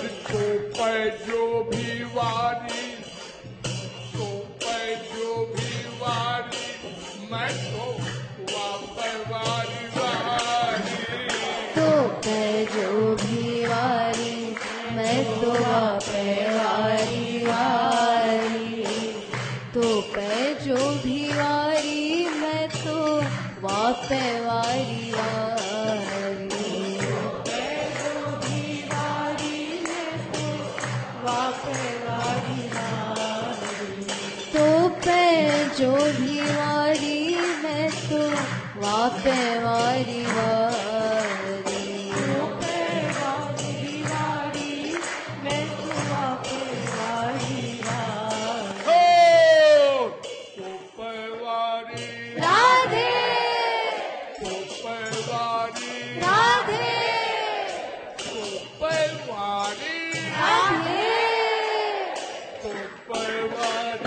प्यारी अरे तो पै जो भी वारी तो पै जो भी वारी, मैं तो वारी वारी। तो पै जो भी वारी, मैं तो पैवारी वारी। तो पै जो भी वारी मैं तो वापे वारी वारी। तो पे जो वारी मैं तो वापे वारी वारी। तो पै वारी। राधे! तो पै वारी। राधे! पै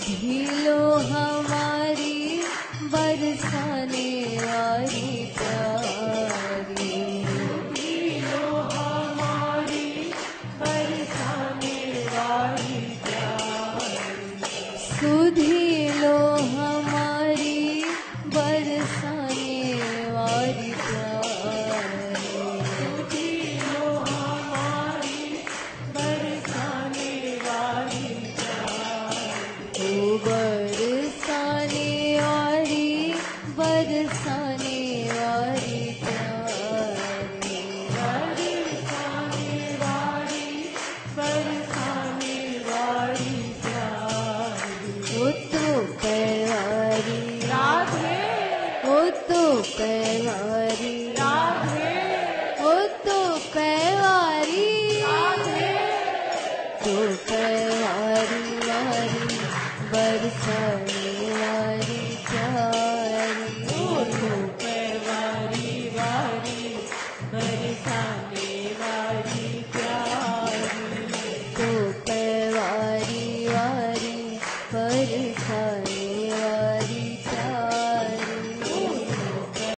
सुधी लो हमारी बरसाने वाली प्यारी। सुधी लो तो पैवारी। ओ तो पैवारी। तो पैवारी वारी बरसा